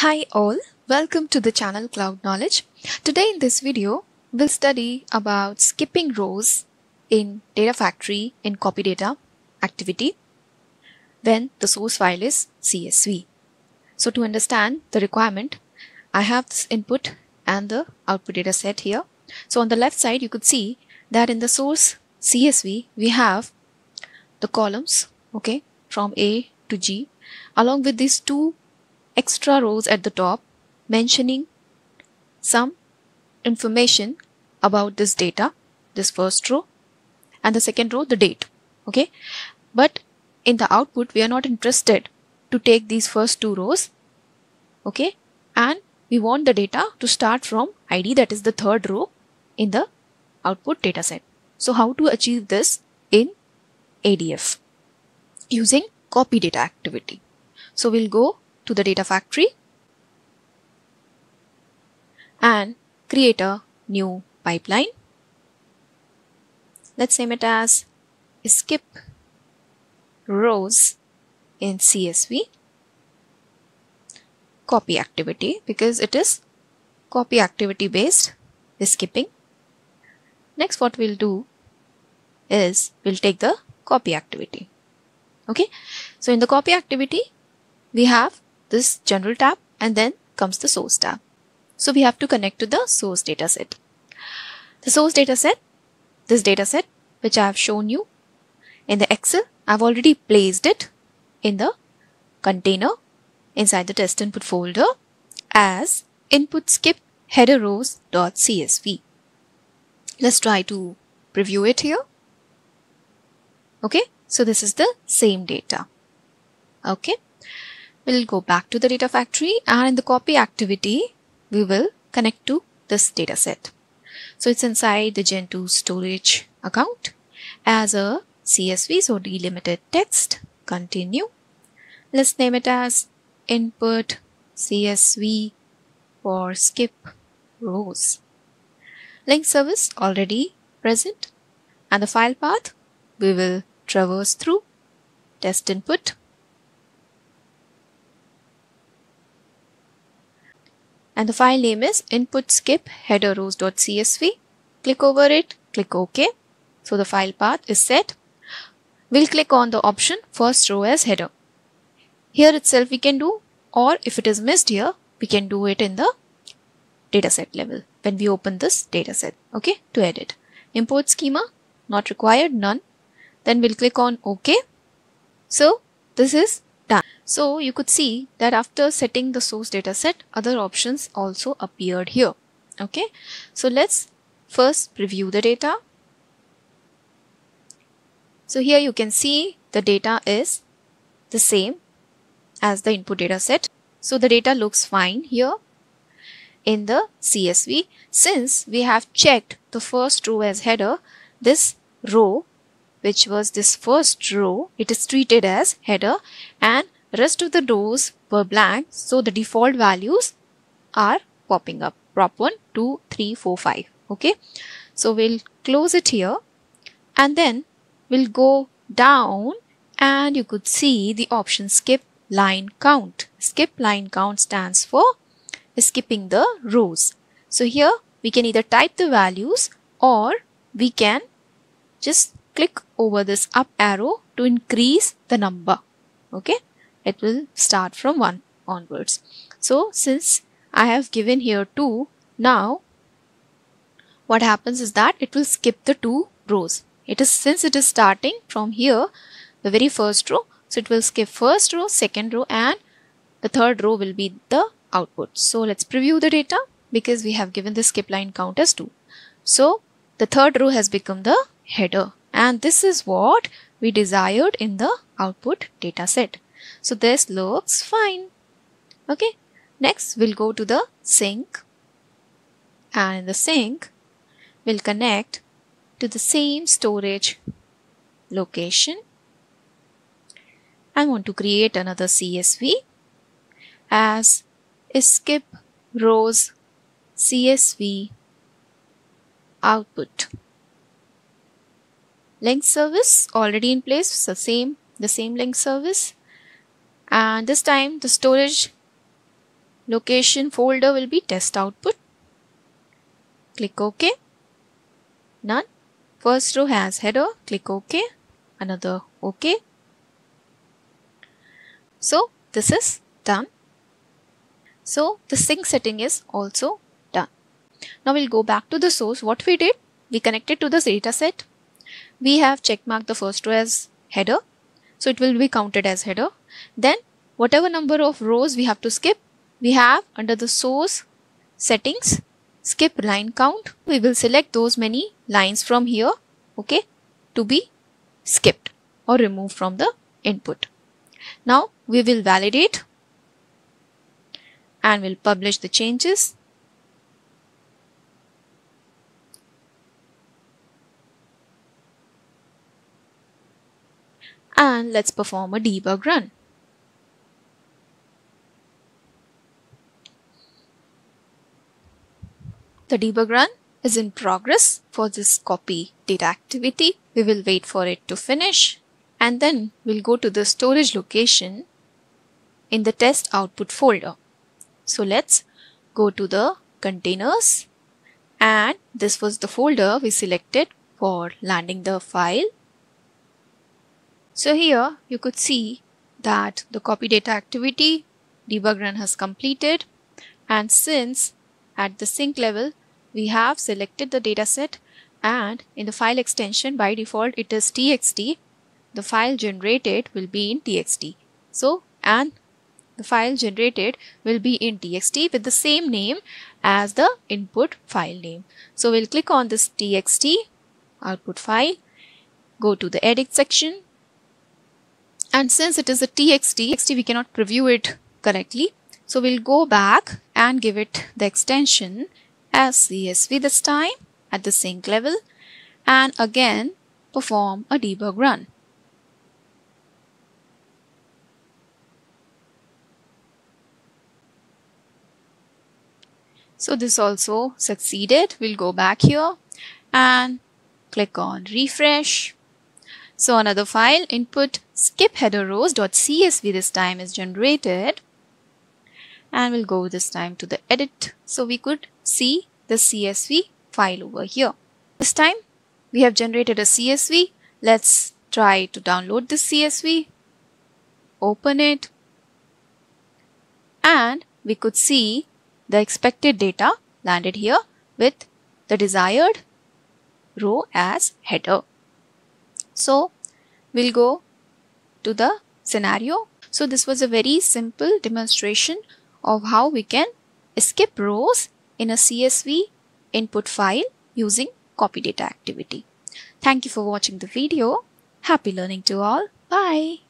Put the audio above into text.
Hi all, welcome to the channel Cloud Knowledge. Today in this video, we'll study about skipping rows in Data Factory in copy data activity when the source file is CSV. So to understand the requirement, I have this input and the output data set here. So on the left side, you could see that in the source CSV, we have the columns, okay, from A to G, along with these two extra rows at the top mentioning some information about this data, this first row, and the second row, the date, okay. But in the output, we are not interested to take these first two rows, okay, and we want the data to start from ID, that is the third row in the output data set. So how to achieve this in ADF using copy data activity. So we'll go to the data factory and create a new pipeline. Let's name it as skip rows in CSV copy activity because it is copy activity based skipping. Next what we'll do is we'll take the copy activity. Okay. So in the copy activity, we have this general tab and then comes the source tab. So we have to connect to the source dataset. The source dataset, this dataset which I have shown you in the Excel, I've already placed it in the container inside the test input folder as input skip header rows.csv. Let's try to preview it here. Okay, so this is the same data. Okay, we'll go back to the data factory and in the copy activity, we will connect to this data set. So it's inside the Gen2 storage account as a CSV, so delimited text, continue. Let's name it as input CSV for skip rows. Link service already present and the file path we will traverse through test input and the file name is input skip header rows.csv. Click over it, click OK. So the file path is set. We'll click on the option first row as header. Here itself we can do or if it is missed here, we can do it in the dataset level when we open this dataset, okay, to edit. Import schema, not required, none. Then we'll click on OK. So this is done. So you could see that after setting the source dataset, other options also appeared here. Okay, so let's first preview the data. So here you can see the data is the same as the input data set. So the data looks fine here in the CSV. Since we have checked the first row as header, this row which was this first row, it is treated as header and rest of the rows were blank. So the default values are popping up prop 1, 2, 3, 4, 5. Okay. So we'll close it here and then we'll go down and you could see the option skip line count. Skip line count stands for skipping the rows. So here we can either type the values or we can just click over this up arrow to increase the number. Okay, it will start from 1 onwards. So since I have given here 2, now what happens is that it will skip the two rows. It is since it is starting from here, the very first row, so it will skip first row, second row and the third row will be the output. So let's preview the data because we have given the skip line count as 2. So the third row has become the header and this is what we desired in the output data set. So this looks fine. Okay. Next we'll go to the sink and in the sink we'll connect to the same storage location I want to create another CSV as skip rows CSV output. Link service already in place, so same, the same link service. And this time the storage location folder will be test output. Click OK. None. First row has header. Click OK. Another OK. So this is done. So the sink setting is also done. Now we'll go back to the source. What we did, we connected to the dataset. We have checkmarked the first row as header. So it will be counted as header. Then whatever number of rows we have to skip, we have under the source settings, skip line count. We will select those many lines from here, okay, to be skipped or removed from the input. Now we will validate and we will publish the changes. And let's perform a debug run. The debug run is in progress for this copy data activity. We will wait for it to finish and then we'll go to the storage location in the test output folder. So let's go to the containers and this was the folder we selected for landing the file. So here you could see that the copy data activity debug run has completed. And since at the sink level we have selected the dataset and in the file extension by default it is txt the file generated will be in txt so and the file generated will be in txt with the same name as the input file name. So we'll click on this txt output file, go to the edit section and since it is a txt, txt we cannot preview it correctly. So we'll go back and give it the extension as CSV this time at the sink level and again perform a debug run. So this also succeeded. We'll go back here and click on refresh. So another file input skip header rows.csv this time is generated and we'll go this time to the edit so we could see the CSV file over here. This time we have generated a CSV. Let's try to download this CSV, open it and we could see the expected data landed here with the desired row as header. So we'll go to the scenario. So this was a very simple demonstration of how we can skip rows in a CSV input file using copy data activity. Thank you for watching the video. Happy learning to all. Bye.